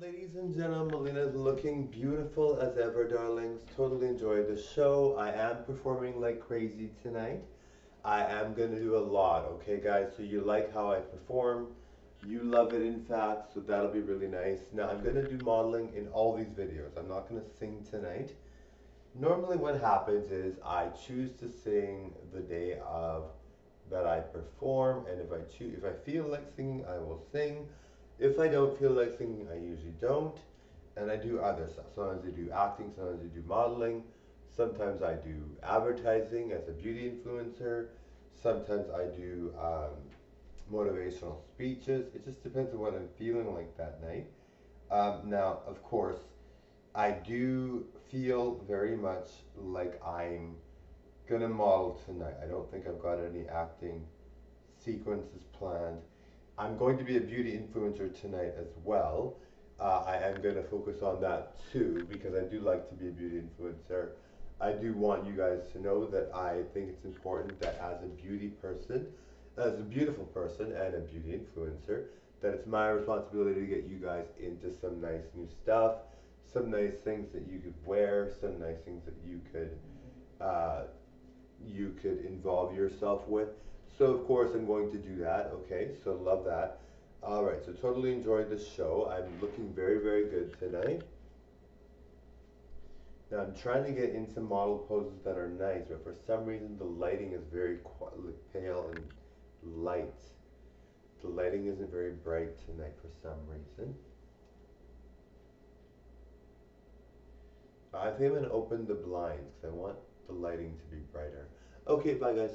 Ladies and gentlemen, Melina's looking beautiful as ever, darlings. Totally enjoyed the show. I am performing like crazy tonight. I am going to do a lot, okay, guys? So you like how I perform. You love it, in fact, so that'll be really nice. Now, I'm going to do modeling in all these videos. I'm not going to sing tonight. Normally what happens is I choose to sing the day of that I perform, and if I choose, if I feel like singing, I will sing. If I don't feel like singing, I usually don't. And I do other stuff. Sometimes I do acting, sometimes I do modeling. Sometimes I do advertising as a beauty influencer. Sometimes I do um, motivational speeches. It just depends on what I'm feeling like that night. Um, now, of course, I do feel very much like I'm gonna model tonight. I don't think I've got any acting sequences planned. I'm going to be a beauty influencer tonight as well. Uh, I am going to focus on that too because I do like to be a beauty influencer. I do want you guys to know that I think it's important that as a beauty person, as a beautiful person and a beauty influencer, that it's my responsibility to get you guys into some nice new stuff, some nice things that you could wear, some nice things that you could uh, you could involve yourself with. So of course I'm going to do that, okay, so love that. All right, so totally enjoyed this show. I'm looking very, very good tonight. Now I'm trying to get into model poses that are nice, but for some reason the lighting is very pale and light. The lighting isn't very bright tonight for some reason. I think I'm going to open the blinds because I want the lighting to be brighter. Okay, bye guys.